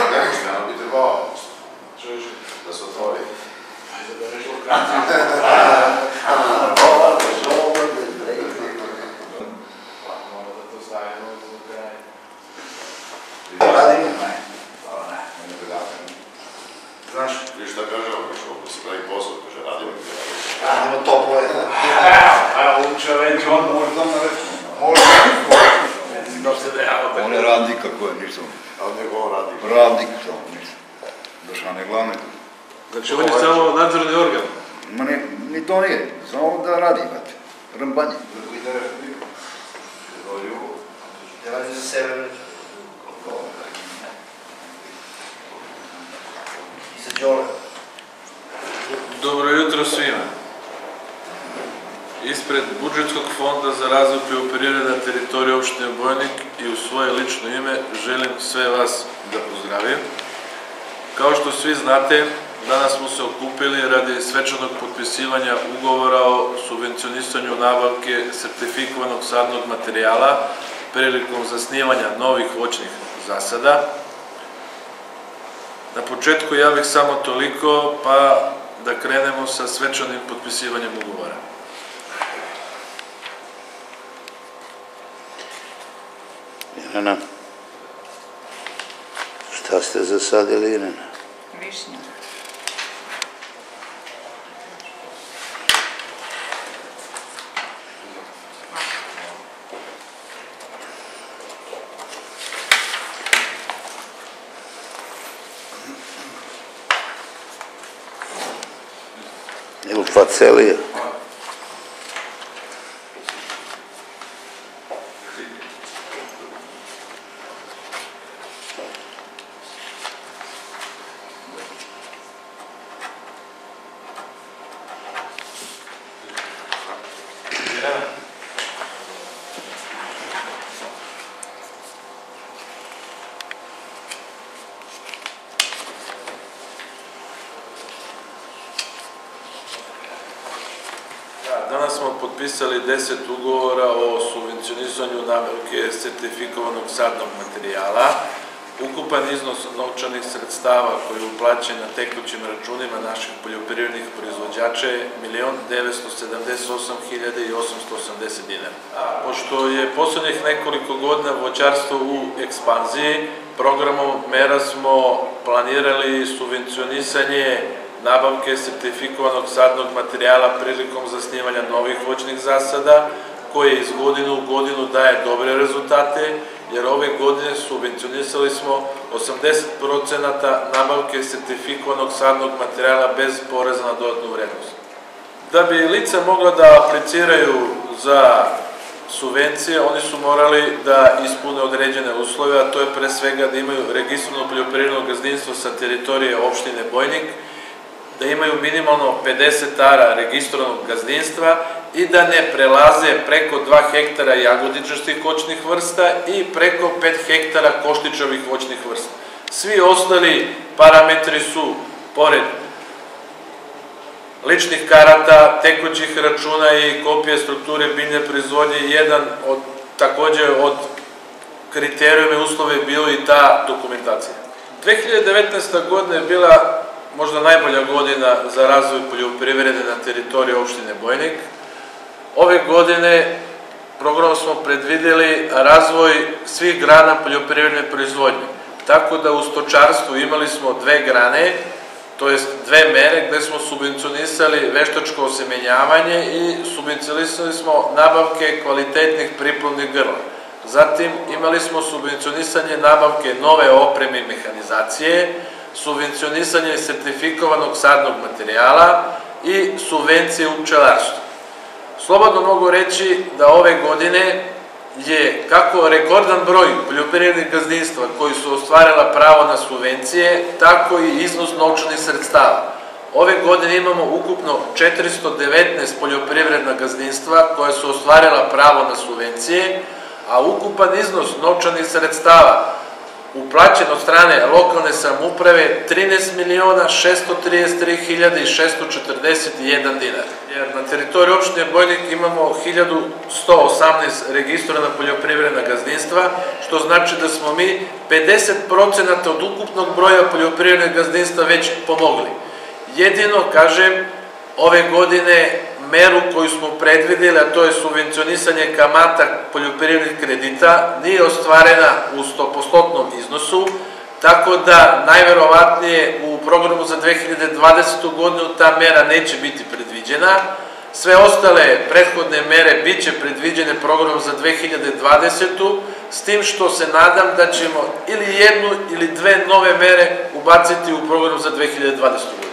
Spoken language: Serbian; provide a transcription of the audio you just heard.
Jednostavno bi trebao da se otvori. Ajde da. Znaš? Vi šta kaže on, kaže, ovdje se pravi posao, kaže, radimo gdje radimo. Radimo toplo je. A uče već on možda na reći. Možda. Možda. Ne znam se da. On je radi kako ništa. Znači on je samo nadzorni organ. Ma ne, ni to nije, samo da radi, brate. Rmbanje. Ja radim za sebe. I za Đole. Dobro jutro svima. Ispred budžetskog fonda za razvoj poljoprivrede na teritoriji opštine Bojnik i u svoje lično ime želim sve vas da pozdravim. Kao što svi znate, danas smo se okupili radi svečanog potpisivanja ugovora o subvencionisanju nabavke sertifikovanog sadnog materijala prilikom zasnivanja novih voćnih zasada. Na početku ja bih samo toliko, pa da krenemo sa svečanim potpisivanjem ugovora. Irena, šta ste zasadili, Irena? Višnja. Ili facelija? Da, Danas smo potpisali 10 ugovora o subvencionisanju nabavke sertifikovanog sadnog materijala. Ukupan iznos novčanih sredstava koji je uplaćen na tekućim računima naših poljoprivrednih proizvođača je 1.978.880 dinara. Pošto je poslednjih nekoliko godina voćarstvo u ekspanziji, programom mera smo planirali subvencionisanje nabavke sertifikovanog sadnog materijala prilikom zasnivanja novih voćnih zasada, koje iz godinu u godinu daje dobre rezultate, jer ove godine subvencionisali smo 80% nabavke sertifikovanog sadnog materijala bez poreza na dodatnu vrednost. Da bi lica mogla da apliciraju za subvencije, oni su morali da ispune određene uslove, a to je pre svega da imaju registrovano poljoprivredno gazdinstvo sa teritorije opštine Bojnik, da imaju minimalno 50 ara registrovanog gazdinstva i da ne prelaze preko 2 hektara jagodičastih voćnih vrsta i preko 5 hektara koštičavih voćnih vrsta. Svi ostali parametri su, pored ličnih karata, tekućih računa i kopije strukture biljne proizvodnje, jedan od, takođe od kriterijuma i uslove je bilo i ta dokumentacija. 2019. godina je bila možda najbolja godina za razvoj poljoprivrede na teritoriji opštine Bojnik. Ove godine program smo predvideli razvoj svih grana poljoprivredne proizvodnje. Tako da u stočarstvu imali smo dve grane, to jest dve mere gde smo subvencionisali veštačko osemenjavanje i subvencionisali smo nabavke kvalitetnih priplodnih grla. Zatim imali smo subvencionisanje nabavke nove opreme i mehanizacije, subvencionisanje sertifikovanog sadnog materijala i subvencije u pčelarstvu. Slobodno mogu reći da ove godine je kako rekordan broj poljoprivrednih gazdinstva koji su ostvarila pravo na subvencije, tako i iznos novčanih sredstava. Ove godine imamo ukupno 419 poljoprivredna gazdinstva koje su ostvarila pravo na subvencije, a ukupan iznos novčanih sredstava uplaćen od strane lokalne samuprave 13 miliona 633 hiljade i 641 dinar. Jer na teritoriji opštine Bojnik imamo 1118 registrovana poljoprivredna gazdinstva, što znači da smo mi 50% od ukupnog broja poljoprivrednih gazdinstva već pomogli. Jedino, kažem, ove godine meru koju smo predvideli, a to je subvencionisanje kamata poljoprivrednih kredita, nije ostvarena u 100% iznosu, tako da najverovatnije u programu za 2020. godinu ta mera neće biti predviđena, Sve ostale prethodne mere bit će predviđene programom za 2020. S tim što se nadam da ćemo ili jednu ili dve nove mere ubaciti u program za 2020. godinu.